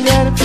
mujer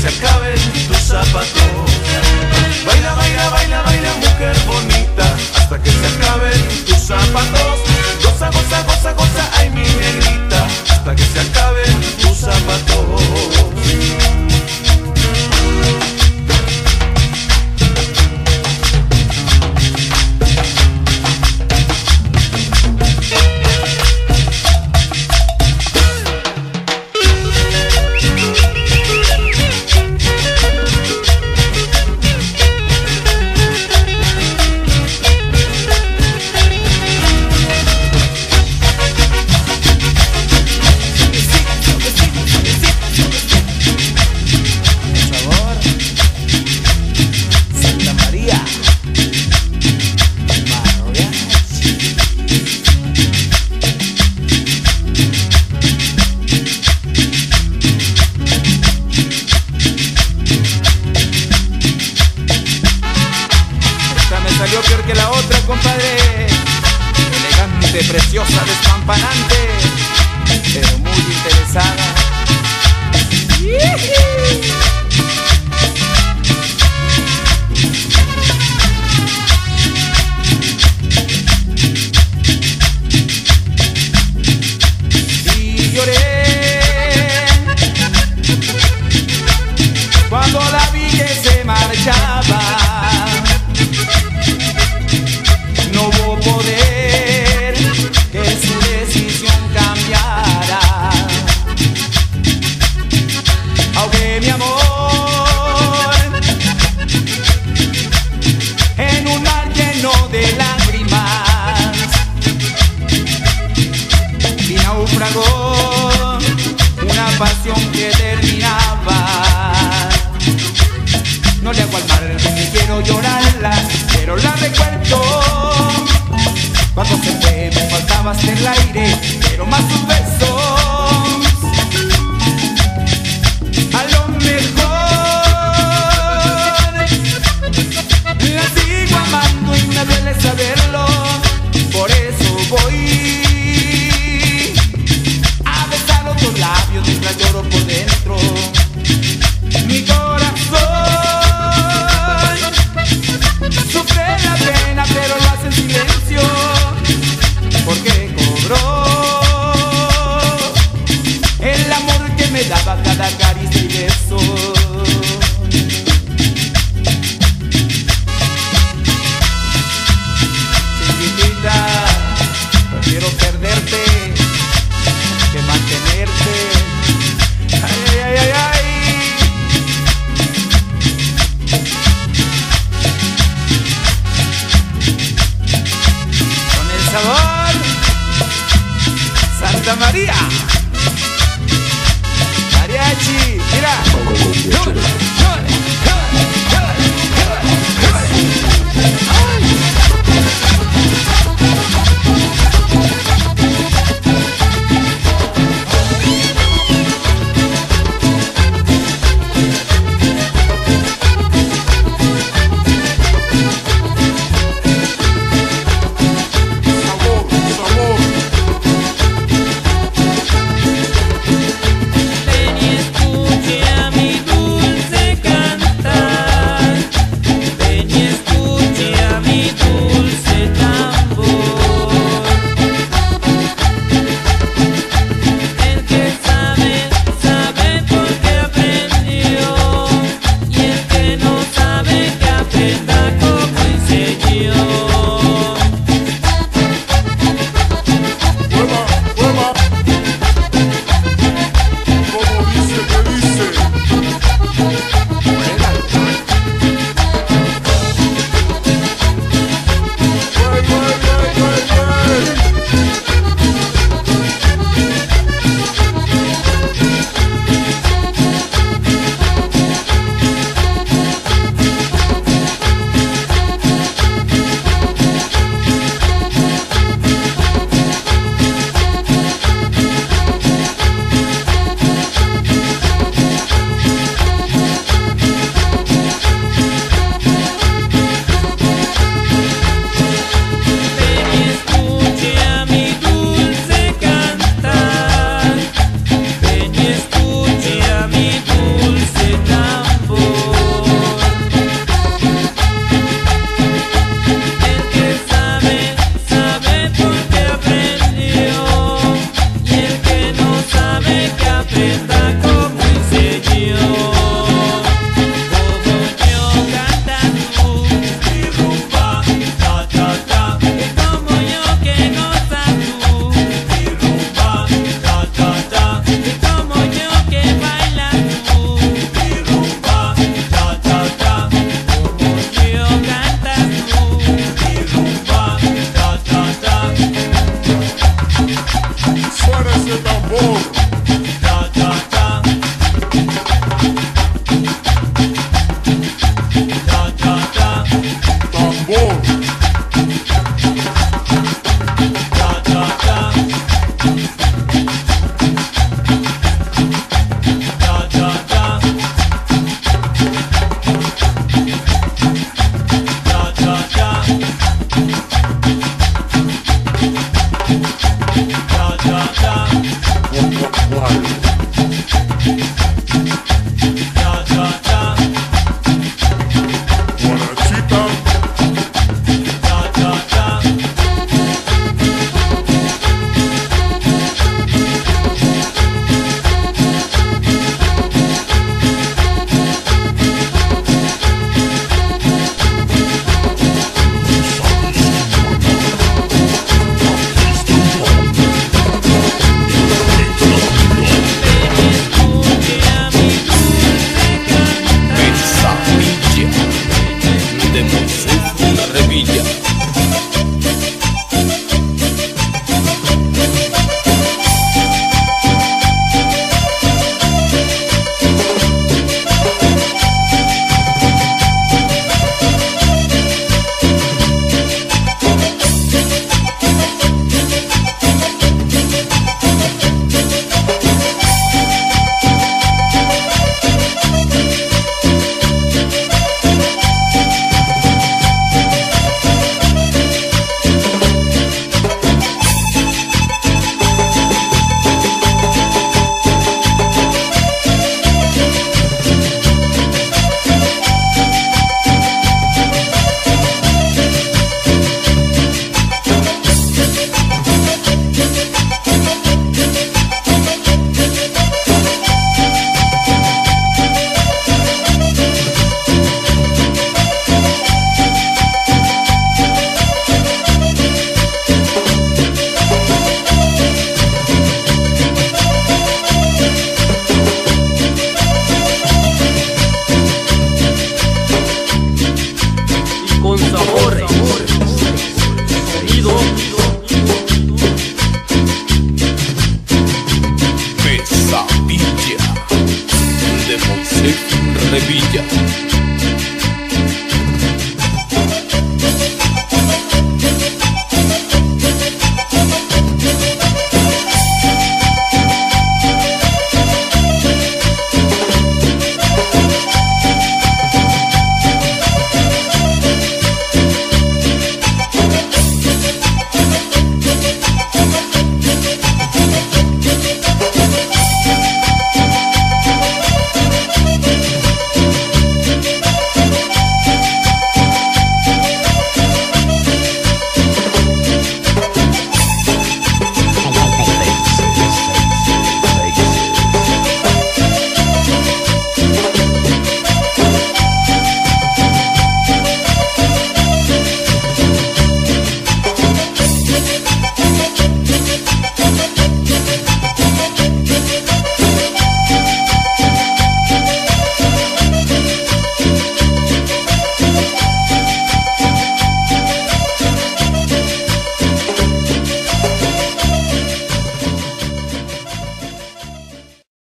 Hasta que se acaben tus zapatos. Baila, baila, baila, baila, mujer bonita, hasta que se acaben tus zapatos. Goza, goza, goza, goza, ay mi negrita, hasta que se acaben tus zapatos. naufragó una pasión que terminaba. No le hago al mar ni quiero llorarla, pero la recuerdo. Cuando se fue me faltaba hasta el aire Whoa.